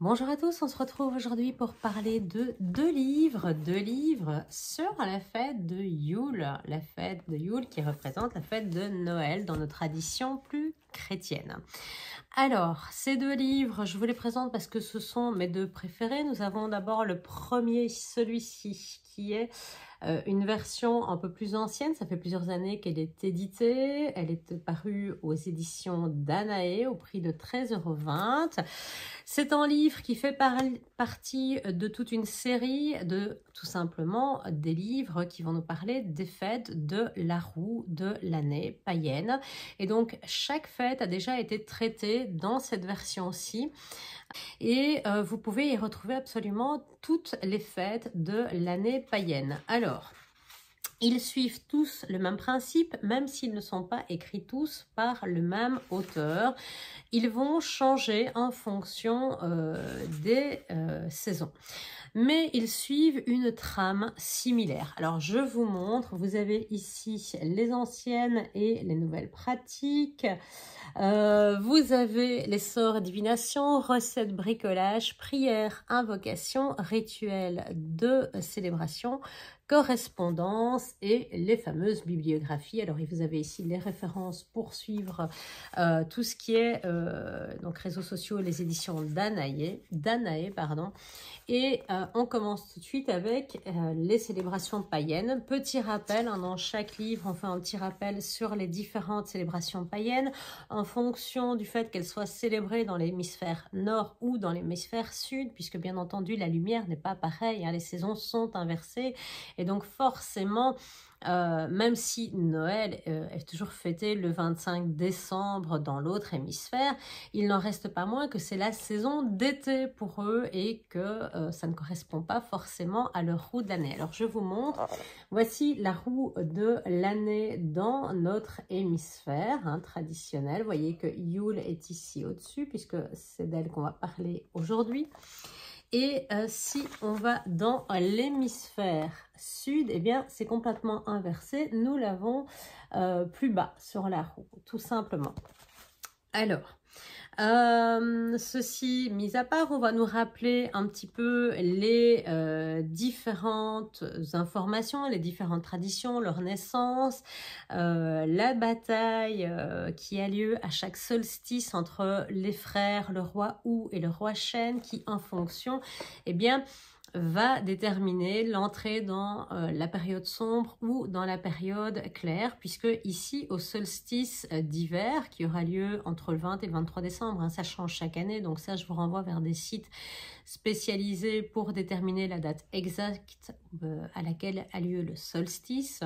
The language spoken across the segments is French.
Bonjour à tous, on se retrouve aujourd'hui pour parler de deux livres, deux livres sur la fête de Yule, la fête de Yule qui représente la fête de Noël dans nos traditions plus chrétiennes. Alors, ces deux livres, je vous les présente parce que ce sont mes deux préférés. Nous avons d'abord le premier, celui-ci, qui est euh, une version un peu plus ancienne, ça fait plusieurs années qu'elle est éditée. Elle est parue aux éditions Danae au prix de 13,20€. C'est un livre qui fait partie de toute une série de tout simplement des livres qui vont nous parler des fêtes de la roue de l'année païenne. Et donc chaque fête a déjà été traitée dans cette version-ci. Et euh, vous pouvez y retrouver absolument toutes les fêtes de l'année païenne. Alors, ils suivent tous le même principe, même s'ils ne sont pas écrits tous par le même auteur. Ils vont changer en fonction euh, des euh, saisons mais ils suivent une trame similaire. Alors je vous montre, vous avez ici les anciennes et les nouvelles pratiques. Euh, vous avez les sorts et divinations, recettes, bricolage, prières, invocations, rituels de célébration, correspondance et les fameuses bibliographies. Alors, vous avez ici les références pour suivre euh, tout ce qui est euh, donc réseaux sociaux, les éditions Danae, Danae pardon. Et euh, on commence tout de suite avec les célébrations païennes. Petit rappel, hein, dans chaque livre, on fait un petit rappel sur les différentes célébrations païennes en fonction du fait qu'elles soient célébrées dans l'hémisphère nord ou dans l'hémisphère sud, puisque bien entendu, la lumière n'est pas pareille, hein, les saisons sont inversées et donc forcément, euh, même si Noël euh, est toujours fêté le 25 décembre dans l'autre hémisphère, il n'en reste pas moins que c'est la saison d'été pour eux et que euh, ça ne correspond pas forcément à leur roue de l'année. Alors je vous montre, voici la roue de l'année dans notre hémisphère hein, traditionnel. Vous voyez que Yule est ici au-dessus puisque c'est d'elle qu'on va parler aujourd'hui. Et euh, si on va dans l'hémisphère sud, eh bien, c'est complètement inversé. Nous l'avons euh, plus bas sur la roue, tout simplement. Alors, euh, ceci mis à part, on va nous rappeler un petit peu les euh, différentes informations, les différentes traditions, leur naissance, euh, la bataille qui a lieu à chaque solstice entre les frères, le roi Ou et le roi Chêne, qui en fonction, eh bien, va déterminer l'entrée dans euh, la période sombre ou dans la période claire, puisque ici, au solstice euh, d'hiver, qui aura lieu entre le 20 et le 23 décembre, hein, ça change chaque année, donc ça, je vous renvoie vers des sites spécialisés pour déterminer la date exacte euh, à laquelle a lieu le solstice.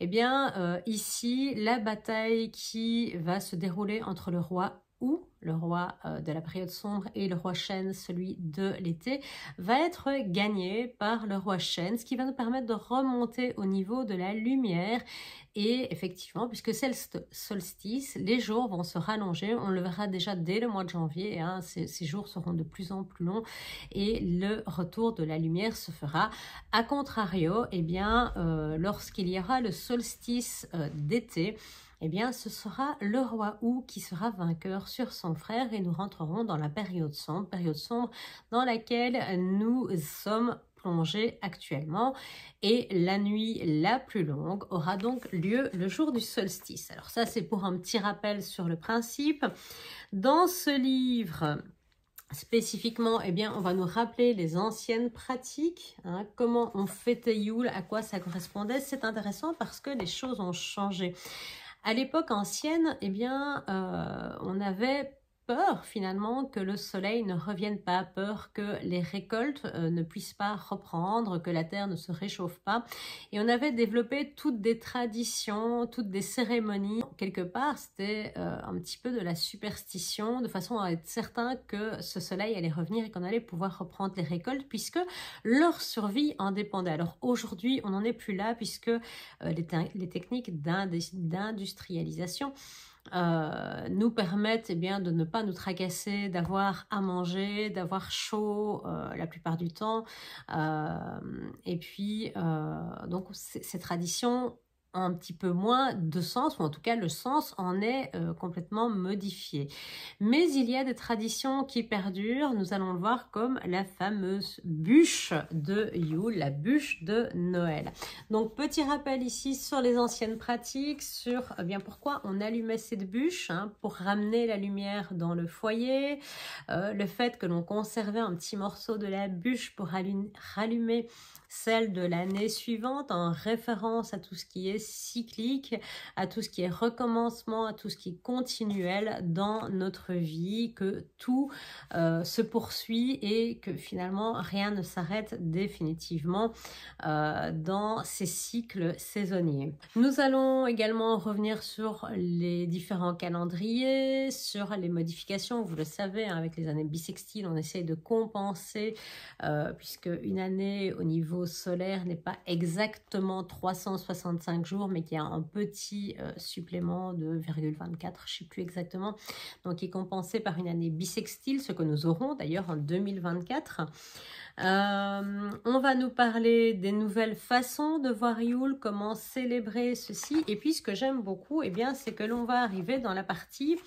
Eh bien, ici, la bataille qui va se dérouler entre le roi ou le roi euh, de la période sombre et le roi chêne, celui de l'été, va être gagné par le roi chêne, ce qui va nous permettre de remonter au niveau de la lumière. Et effectivement, puisque c'est le solstice, les jours vont se rallonger. On le verra déjà dès le mois de janvier. Hein, ces, jours seront de plus en plus longs et le retour de la lumière se fera. A contrario, eh bien, euh, lorsqu'il y aura le solstice euh, d'été, eh bien ce sera le roi Ou qui sera vainqueur sur son frère et nous rentrerons dans la période sombre, période sombre dans laquelle nous sommes plongés actuellement et la nuit la plus longue aura donc lieu le jour du solstice. Alors ça c'est pour un petit rappel sur le principe. Dans ce livre, spécifiquement, eh bien, on va nous rappeler les anciennes pratiques, hein, comment on fêtait Yule, à quoi ça correspondait. C'est intéressant parce que les choses ont changé. À l'époque ancienne, eh bien, euh, on avait peur finalement que le soleil ne revienne pas, peur que les récoltes euh, ne puissent pas reprendre, que la terre ne se réchauffe pas. Et on avait développé toutes des traditions, toutes des cérémonies. Quelque part, c'était euh, un petit peu de la superstition, de façon à être certain que ce soleil allait revenir et qu'on allait pouvoir reprendre les récoltes, puisque leur survie en dépendait. Alors aujourd'hui, on n'en est plus là, puisque euh, les, les techniques d'industrialisation euh, nous permettent eh bien, de ne pas nous tracasser, d'avoir à manger, d'avoir chaud euh, la plupart du temps. Euh, et puis, donc, ces traditions un petit peu moins de sens, ou en tout cas le sens en est euh, complètement modifié. Mais il y a des traditions qui perdurent, nous allons le voir comme la fameuse bûche de Yule, la bûche de Noël. Donc petit rappel ici sur les anciennes pratiques, sur eh bien pourquoi on allumait cette bûche, hein, pour ramener la lumière dans le foyer, euh, le fait que l'on conservait un petit morceau de la bûche pour rallumer celle de l'année suivante en référence à tout ce qui est cyclique, à tout ce qui est recommencement, à tout ce qui est continuel dans notre vie, que tout euh, se poursuit et que finalement rien ne s'arrête définitivement euh, dans ces cycles saisonniers. Nous allons également revenir sur les différents calendriers, sur les modifications, vous le savez, hein, avec les années bissextiles, on essaye de compenser, euh, puisque une année au niveau solaire n'est pas exactement 365 mais qu'il y a un petit euh, supplément de 0,24, je sais plus exactement, donc qui est compensé par une année bisextile, ce que nous aurons d'ailleurs en 2024. Euh, on va nous parler des nouvelles façons de voir Yule, comment célébrer ceci. Et puis ce que j'aime beaucoup, et eh bien, c'est que l'on va arriver dans la partie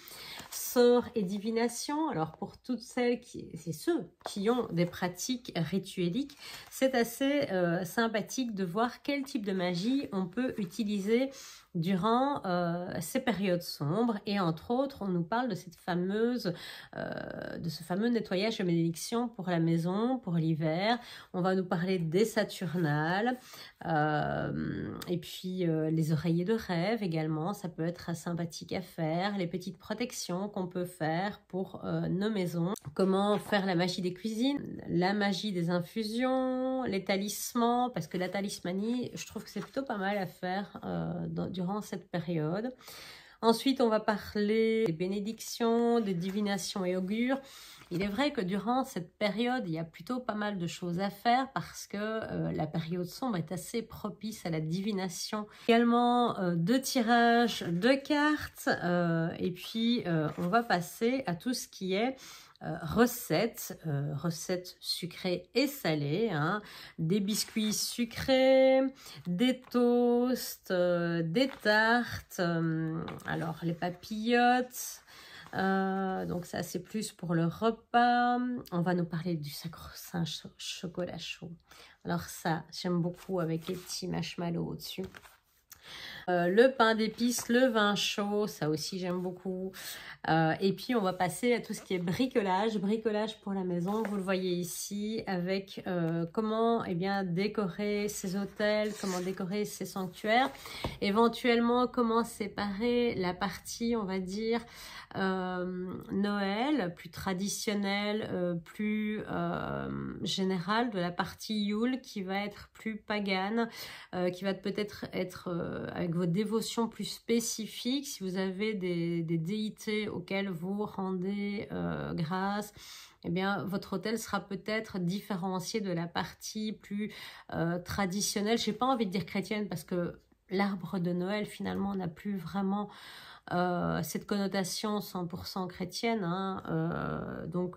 sort et divination. Alors pour toutes celles qui, c'est ceux qui ont des pratiques ritueliques, c'est assez euh, sympathique de voir quel type de magie on peut utiliser durant euh, ces périodes sombres. Et entre autres on nous parle de cette fameuse euh, de ce fameux nettoyage de bénédiction pour la maison pour l'hiver. On va nous parler des saturnales et puis les oreillers de rêve également. Ça peut être sympathique à faire. Les petites protections qu'on peut faire pour nos maisons comment faire la magie des cuisines la magie des infusions les talismans parce que la talismanie je trouve que c'est plutôt pas mal à faire dans, durant cette période. Ensuite, on va parler des bénédictions, des divinations et augures. Il est vrai que durant cette période, il y a plutôt pas mal de choses à faire parce que euh, la période sombre est assez propice à la divination. Également, euh, de tirage de cartes. Euh, et puis, on va passer à tout ce qui est euh, recettes, euh, recettes sucrées et salées, hein. des biscuits sucrés, des toasts, euh, des tartes, alors les papillotes, donc ça c'est plus pour le repas. On va nous parler du sacro-saint chocolat chaud. Alors ça, j'aime beaucoup avec les petits marshmallows au-dessus. Euh, le pain d'épices, le vin chaud, ça aussi j'aime beaucoup. Euh, et puis on va passer à tout ce qui est bricolage, bricolage pour la maison. Vous le voyez ici avec euh, comment eh bien, décorer ses hôtels, comment décorer ses sanctuaires. Éventuellement comment séparer la partie, on va dire, Noël, plus traditionnelle, plus générale de la partie Yule qui va être plus pagane, qui va peut-être être, avec vos dévotions plus spécifiques, si vous avez des, déités auxquelles vous rendez euh, grâce, eh bien, votre hôtel sera peut-être différencié de la partie plus euh, traditionnelle. Je n'ai pas envie de dire chrétienne parce que l'arbre de Noël, finalement, n'a plus vraiment euh, cette connotation 100% chrétienne. Hein, donc,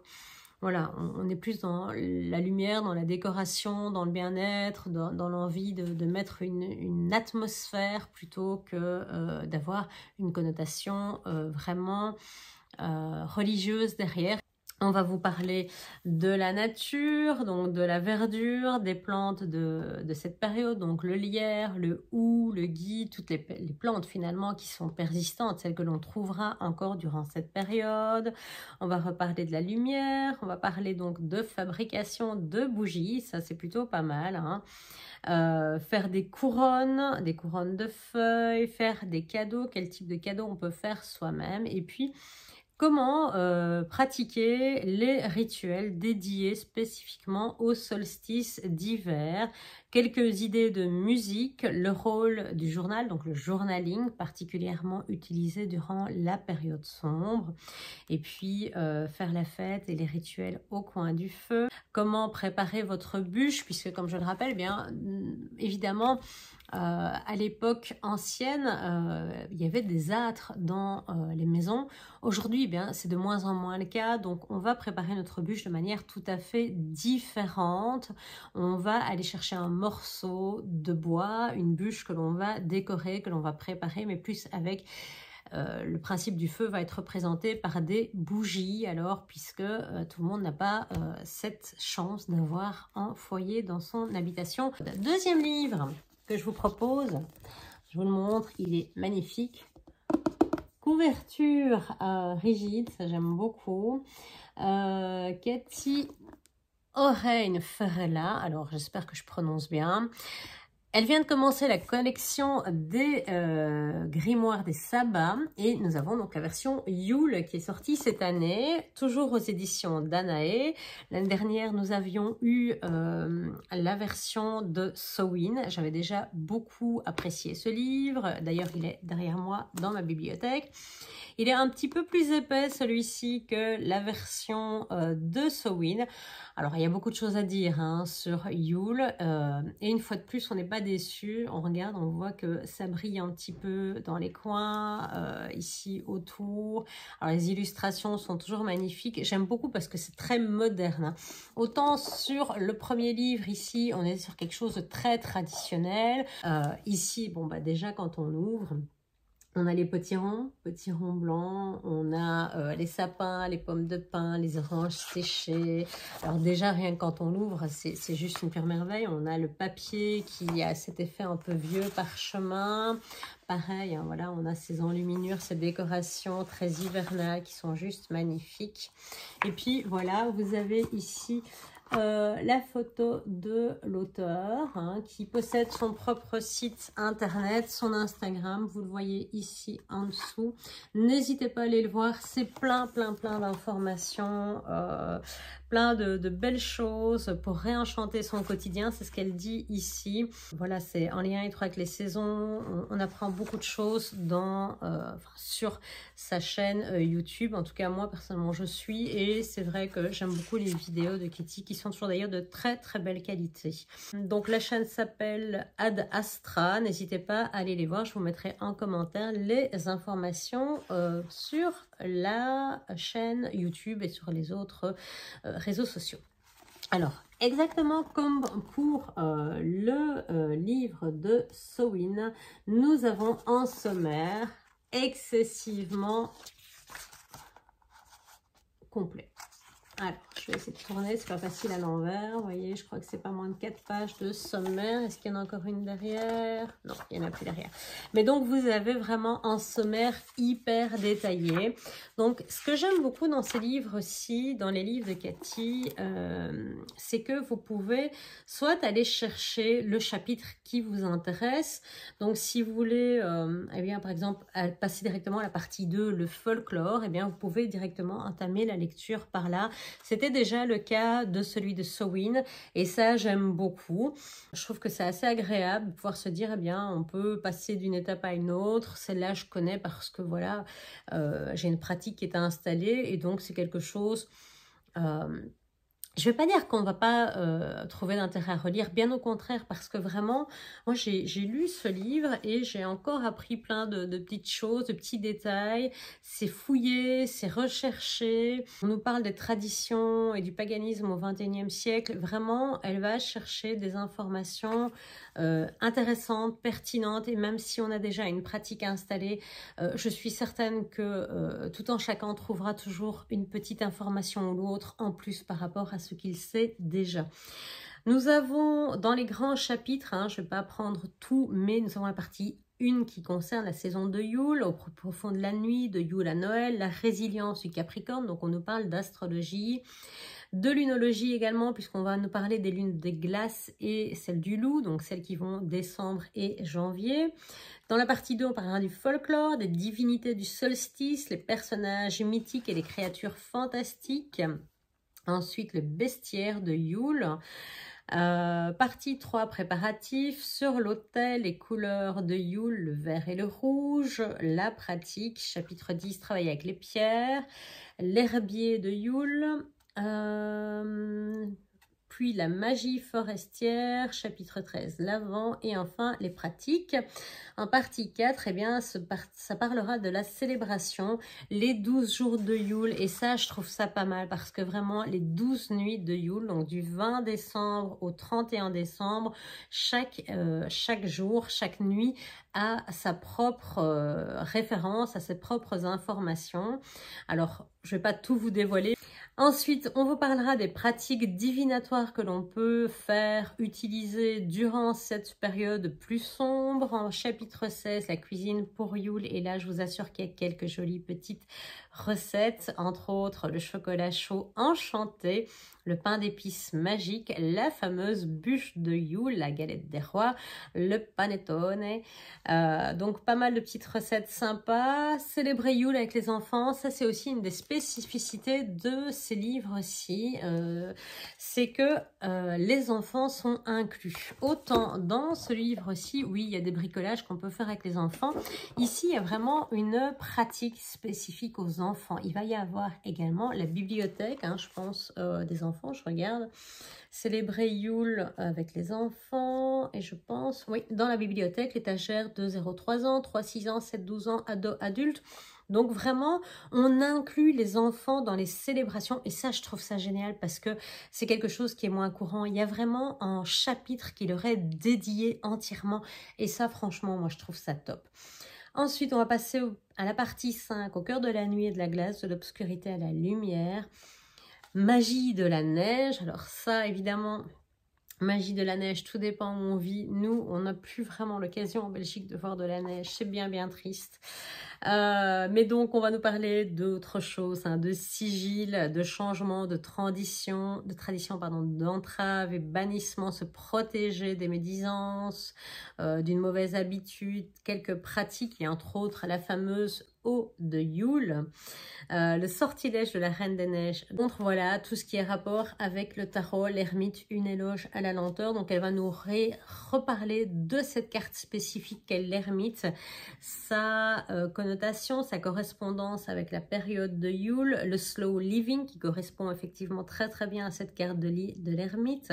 voilà, on, est plus dans la lumière, dans la décoration, dans le bien-être, dans, l'envie de, mettre une, atmosphère plutôt que euh, d'avoir une connotation euh, vraiment euh, religieuse derrière. On va vous parler de la nature, donc de la verdure, des plantes de, cette période, donc le lierre, le hou, le gui, toutes les, plantes finalement qui sont persistantes, celles que l'on trouvera encore durant cette période. On va reparler de la lumière, on va parler donc de fabrication de bougies, ça c'est plutôt pas mal. Hein. Euh, faire des couronnes, des couronnes de feuilles, faire des cadeaux, quel type de cadeaux on peut faire soi-même. Et puis, Comment euh, pratiquer les rituels dédiés spécifiquement au solstice d'hiver? Quelques idées de musique, le rôle du journal, donc le journaling, particulièrement utilisé durant la période sombre. Et puis, euh, faire la fête et les rituels au coin du feu. Comment préparer votre bûche, puisque comme je le rappelle, bien évidemment, à l'époque ancienne, il y avait des âtres dans les maisons. Aujourd'hui, eh bien, c'est de moins en moins le cas, donc on va préparer notre bûche de manière tout à fait différente. On va aller chercher un morceau de bois, une bûche que l'on va décorer, que l'on va préparer, mais plus avec euh, le principe du feu va être représenté par des bougies, alors puisque euh, tout le monde n'a pas euh, cette chance d'avoir un foyer dans son habitation. Deuxième livre que je vous propose, je vous le montre, il est magnifique. Couverture rigide, ça j'aime beaucoup. Cathy Oreille Ferrella, alors j'espère que je prononce bien. Elle vient de commencer la collection des euh, grimoires des sabbats et nous avons donc la version Yule qui est sortie cette année, toujours aux éditions Danae. L'année dernière, nous avions eu euh, la version de Sowin. J'avais déjà beaucoup apprécié ce livre. D'ailleurs, il est derrière moi dans ma bibliothèque. Il est un petit peu plus épais celui-ci que la version euh, de Sowin. Alors, il y a beaucoup de choses à dire hein, sur Yule. et une fois de plus, on n'est pas déçu. On regarde, on voit que ça brille un petit peu dans les coins, euh, ici autour. Alors les illustrations sont toujours magnifiques. J'aime beaucoup parce que c'est très moderne. Hein. Autant sur le premier livre, ici, on est sur quelque chose de très traditionnel. Euh, ici, bon bah déjà quand on ouvre, on a les petits ronds, petits ronds blancs, on a euh, les sapins, les pommes de pin, les oranges séchées. Alors déjà, rien que quand on l'ouvre, c'est juste une pure merveille. On a le papier qui a cet effet un peu vieux parchemin. Pareil, hein, voilà, on a ces enluminures, ces décorations très hivernales qui sont juste magnifiques. Et puis voilà, vous avez ici euh, la photo de l'auteur hein, qui possède son propre site internet, son Instagram, vous le voyez ici en dessous. N'hésitez pas à aller le voir, c'est plein plein plein d'informations, euh, de, belles choses pour réenchanter son quotidien, c'est ce qu'elle dit ici. Voilà, c'est en lien étroit avec les saisons, on, apprend beaucoup de choses dans, euh, sur sa chaîne YouTube, en tout cas moi personnellement je suis. Et c'est vrai que j'aime beaucoup les vidéos de Kitty qui sont toujours d'ailleurs de très très belle qualité. Donc la chaîne s'appelle Ad Astra, n'hésitez pas à aller les voir, je vous mettrai en commentaire les informations euh, sur la chaîne YouTube et sur les autres euh, réseaux sociaux. Alors, exactement comme pour euh, le livre de Sowin, nous avons en sommaire excessivement complet. Alors, je vais essayer de tourner, c'est pas facile à l'envers. Vous voyez, je crois que c'est pas moins de 4 pages de sommaire. Est-ce qu'il y en a encore une derrière? Non, il n'y en a plus derrière. Mais donc, vous avez vraiment un sommaire hyper détaillé. Donc, ce que j'aime beaucoup dans ces livres aussi, dans les livres de Cathy, euh, c'est que vous pouvez soit aller chercher le chapitre qui vous intéresse. Donc, si vous voulez, euh, eh bien, par exemple, passer directement à la partie 2, le folklore, eh bien, vous pouvez directement entamer la lecture par là. C'était déjà le cas de celui de Sowin et ça, j'aime beaucoup. Je trouve que c'est assez agréable de pouvoir se dire, eh bien, on peut passer d'une étape à une autre. Celle-là, je connais parce que, voilà, euh, j'ai une pratique qui est installée et donc c'est quelque chose... Euh, je ne vais pas dire qu'on ne va pas euh, trouver d'intérêt à relire, bien au contraire, parce que vraiment, moi j'ai lu ce livre et j'ai encore appris plein de, petites choses, de petits détails. C'est fouillé, c'est recherché. On nous parle des traditions et du paganisme au XXIe siècle. Vraiment, elle va chercher des informations euh, intéressantes, pertinentes, et même si on a déjà une pratique installée, euh, je suis certaine que tout en chacun trouvera toujours une petite information ou l'autre en plus par rapport à ce qu'il sait déjà. Nous avons dans les grands chapitres, hein, je ne vais pas prendre tout, mais nous avons la partie 1 qui concerne la saison de Yule, au profond de la nuit, de Yule à Noël, la résilience du Capricorne, donc on nous parle d'astrologie, de lunologie également, puisqu'on va nous parler des lunes des glaces et celles du loup, donc celles qui vont décembre et janvier. Dans la partie 2, on parlera du folklore, des divinités du solstice, les personnages mythiques et les créatures fantastiques. Ensuite, le bestiaire de Yule. Euh, partie 3, préparatifs. Sur l'autel, les couleurs de Yule, le vert et le rouge. La pratique, chapitre 10, travailler avec les pierres. L'herbier de Yule. Euh, puis la magie forestière, chapitre 13, l'avant, et enfin les pratiques. En partie 4, eh bien, ça parlera de la célébration, les 12 jours de Yule, et ça, je trouve ça pas mal, parce que vraiment, les 12 nuits de Yule, donc du 20 décembre au 31 décembre, chaque, euh, chaque jour, chaque nuit a sa propre euh, référence, à ses propres informations. Alors, je vais pas tout vous dévoiler. Ensuite, on vous parlera des pratiques divinatoires que l'on peut faire, utiliser durant cette période plus sombre. En chapitre 16, la cuisine pour Yule. Et là, je vous assure qu'il y a quelques jolies petites recettes, entre autres le chocolat chaud enchanté, le pain d'épices magique, la fameuse bûche de Yule, la galette des rois, le panettone. Euh, donc pas mal de petites recettes sympas. Célébrer Yule avec les enfants, ça c'est aussi une des spécificités de ces livres-ci. Euh, c'est que euh, les enfants sont inclus. Autant dans ce livre-ci, oui, il y a des bricolages qu'on peut faire avec les enfants. Ici, il y a vraiment une pratique spécifique aux enfants. Il va y avoir également la bibliothèque, hein, je pense, des enfants je regarde. Célébrer Yule avec les enfants. Et je pense, oui, dans la bibliothèque, l'étagère de 0-3 ans, 3-6 ans, 7-12 ans, ado, adultes. Donc vraiment, on inclut les enfants dans les célébrations et ça, je trouve ça génial parce que c'est quelque chose qui est moins courant. Il y a vraiment un chapitre qui leur est dédié entièrement et ça, franchement, moi, je trouve ça top. Ensuite, on va passer à la partie 5, au cœur de la nuit et de la glace, de l'obscurité à la lumière. Magie de la neige. Alors ça, évidemment, magie de la neige, tout dépend où on vit. Nous, on n'a plus vraiment l'occasion en Belgique de voir de la neige. C'est bien, bien triste. Euh, mais donc, on va nous parler d'autres choses, hein, de sigil, de changement, de tradition, de tradition, pardon, d'entrave et bannissement, se protéger des médisances, euh, d'une mauvaise habitude, quelques pratiques, et entre autres la fameuse de Yule, euh, le sortilège de la Reine des Neiges. Donc voilà, tout ce qui est rapport avec le tarot, l'ermite, une éloge à la lenteur. Donc elle va nous reparler de cette carte spécifique qu'est l'ermite, sa euh, connotation, sa correspondance avec la période de Yule, le slow living qui correspond effectivement très très bien à cette carte de l'ermite.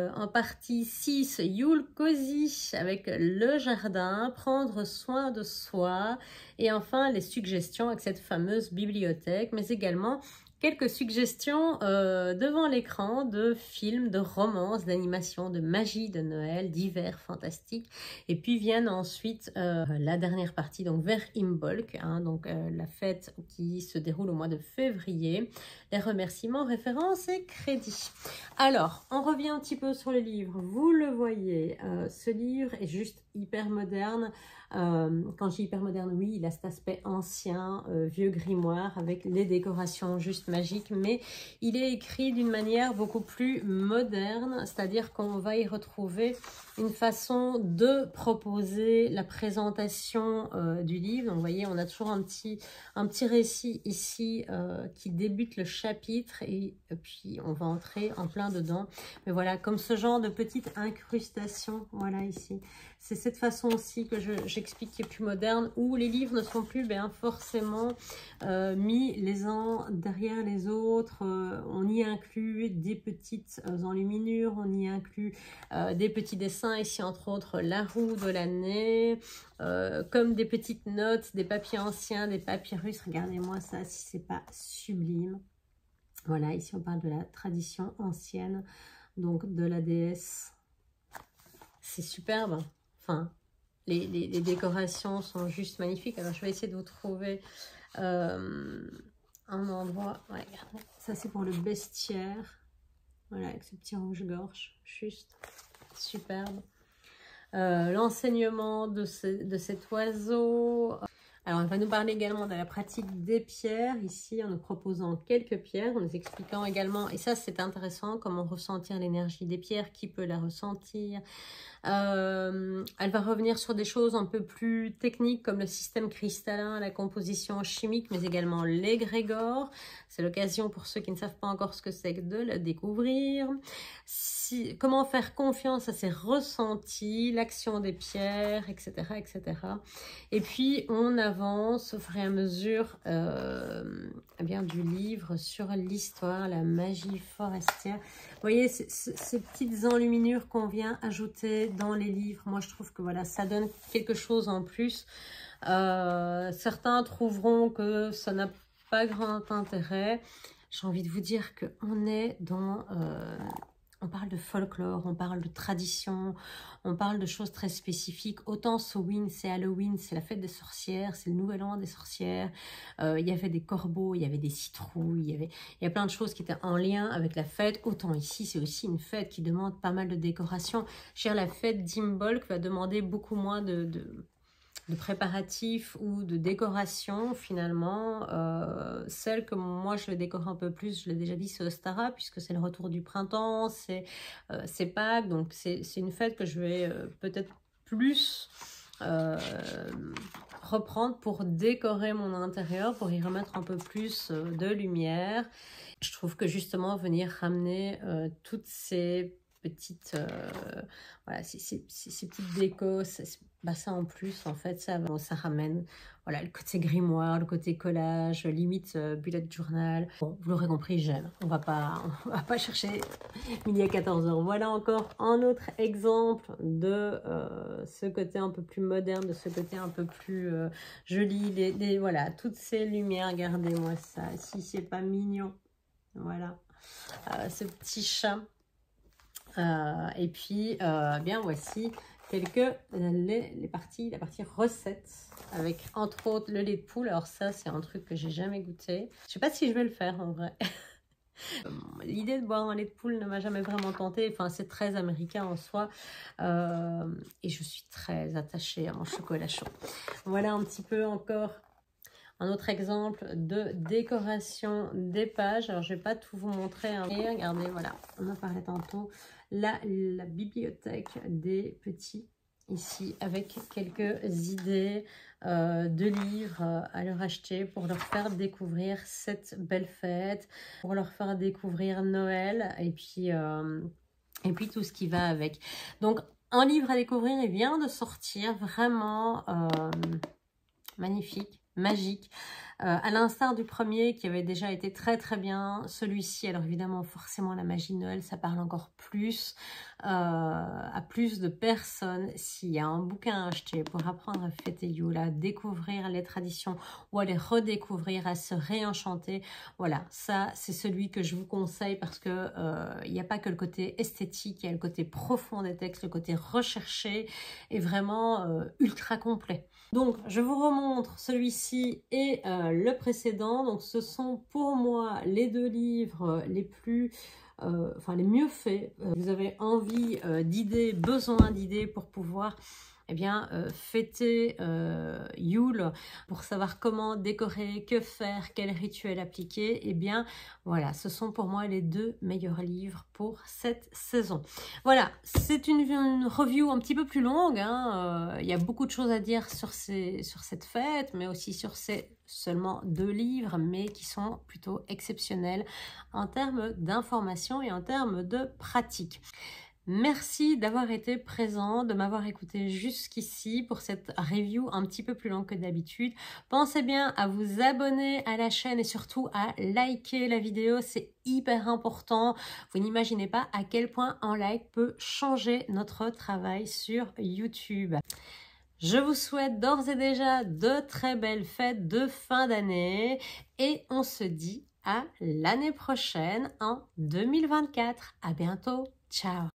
Euh, en partie 6, Yule Cozy avec le jardin, prendre soin de soi. Et enfin, les suggestions avec cette fameuse bibliothèque, mais également quelques suggestions euh, devant l'écran de films, de romances, d'animation, de magie de Noël, divers, fantastiques. Et puis viennent ensuite euh, la dernière partie, donc vers Imbolc, hein, donc euh, la fête qui se déroule au mois de février. Les remerciements, références et crédits. Alors, on revient un petit peu sur le livre. Vous le voyez, ce livre est juste hyper moderne. Euh, quand je dis hyper moderne, oui, il a cet aspect ancien, euh, vieux grimoire avec les décorations juste magiques, mais il est écrit d'une manière beaucoup plus moderne, c'est-à-dire qu'on va y retrouver une façon de proposer la présentation euh, du livre. Donc, vous voyez, on a toujours un petit, un petit récit ici qui débute le chapitre et, puis on va entrer en plein dedans. Mais voilà, comme ce genre de petite incrustation, voilà ici. C'est cette façon aussi que j'explique qui est plus moderne, où les livres ne sont plus bien forcément euh, mis les uns derrière les autres. Euh, on y inclut des petites euh, enluminures, on y inclut des petits dessins, ici entre autres la roue de l'année, comme des petites notes, des papiers anciens, des papyrus. Regardez-moi ça, si c'est pas sublime. Voilà, ici on parle de la tradition ancienne, donc de la déesse. C'est superbe. Enfin, les, décorations sont juste magnifiques. Alors, je vais essayer de vous trouver euh, un endroit. ça c'est pour le bestiaire. Voilà, avec ce petit rouge-gorge, juste superbe. Euh, l'enseignement de, de cet oiseau. Alors, on va nous parler également de la pratique des pierres, ici, en nous proposant quelques pierres, en nous expliquant également, et ça c'est intéressant, comment ressentir l'énergie des pierres, qui peut la ressentir, euh, elle va revenir sur des choses un peu plus techniques comme le système cristallin, la composition chimique, mais également l'égrégore. C'est l'occasion pour ceux qui ne savent pas encore ce que c'est de le découvrir. Comment faire confiance à ses ressentis, l'action des pierres, etc., etc. Et puis, on avance au fur et à mesure euh, eh bien, du livre sur l'histoire, la magie forestière. Voyez, ces petites enluminures qu'on vient ajouter dans les livres, moi je trouve que voilà, ça donne quelque chose en plus. Euh, certains trouveront que ça n'a pas grand intérêt. J'ai envie de vous dire qu'on est dans... Euh, on parle de folklore, on parle de tradition, on parle de choses très spécifiques. Autant Samhain, c'est Halloween, c'est la fête des sorcières, c'est le nouvel an des sorcières. Euh, il y avait des corbeaux, il y avait des citrouilles, il y a plein de choses qui étaient en lien avec la fête. Autant ici, c'est aussi une fête qui demande pas mal de décoration. Cher la fête d'Imbolc va demander beaucoup moins de préparatifs ou de décoration finalement. Euh, celle que moi je décore un peu plus, je l'ai déjà dit, c'est Ostara puisque c'est le retour du printemps, c'est euh, Pâques, donc c'est une fête que je vais euh, peut-être plus reprendre pour décorer mon intérieur, pour y remettre un peu plus de lumière. Je trouve que justement venir ramener toutes ces petites, voilà, ces, petites décos, bah ça en plus, en fait, ça, ça ramène voilà, le côté grimoire, le côté collage, limite euh, bullet journal. Bon, vous l'aurez compris, j'aime. On va pas, va pas chercher midi à 14h. Voilà encore un autre exemple de euh, ce côté un peu plus moderne, de ce côté un peu plus euh, joli. Voilà, toutes ces lumières, regardez-moi ça. Si c'est pas mignon, voilà. ce petit chat. Et puis, bien voici que les, les, parties, la partie recette avec entre autres le lait de poule. Alors ça, c'est un truc que j'ai jamais goûté. Je sais pas si je vais le faire en vrai. L'idée de boire un lait de poule ne m'a jamais vraiment tenté. Enfin, c'est très américain en soi. Euh, et je suis très attachée à mon chocolat chaud. Voilà un petit peu encore un autre exemple de décoration des pages. Alors, je vais pas tout vous montrer. Hein. Regardez, voilà, on en parlait tantôt la, bibliothèque des petits ici avec quelques idées euh, de livres à leur acheter pour leur faire découvrir cette belle fête, pour leur faire découvrir Noël et puis, euh, tout ce qui va avec. Donc un livre à découvrir, il vient de sortir, vraiment euh, magnifique, magique. Euh, à l'instar du premier qui avait déjà été très très bien, celui-ci, alors évidemment forcément la magie Noël, ça parle encore plus euh, à plus de personnes. S'il y a un bouquin à acheter pour apprendre à fêter Yule, découvrir les traditions ou à les redécouvrir, à se réenchanter, voilà, ça c'est celui que je vous conseille parce que euh, il n'y a pas que le côté esthétique, il y a le côté profond des textes, le côté recherché et vraiment ultra complet. Donc je vous remontre celui-ci et le précédent. Donc ce sont pour moi les deux livres les plus euh, enfin les mieux faits. Euh, vous avez envie euh, d'idées, besoin d'idées pour pouvoir eh bien, euh, fêter euh, Yule pour savoir comment décorer, que faire, quel rituel appliquer, eh bien, voilà, ce sont pour moi les deux meilleurs livres pour cette saison. Voilà, c'est une, review un petit peu plus longue. Hein, euh, il y a beaucoup de choses à dire sur, sur cette fête, mais aussi sur ces seulement deux livres, mais qui sont plutôt exceptionnels en termes d'information et en termes de pratique. Merci d'avoir été présent, de m'avoir écouté jusqu'ici pour cette review un petit peu plus longue que d'habitude. Pensez bien à vous abonner à la chaîne et surtout à liker la vidéo, c'est hyper important. Vous n'imaginez pas à quel point un like peut changer notre travail sur YouTube. Je vous souhaite d'ores et déjà de très belles fêtes de fin d'année et on se dit à l'année prochaine en 2024. À bientôt. Ciao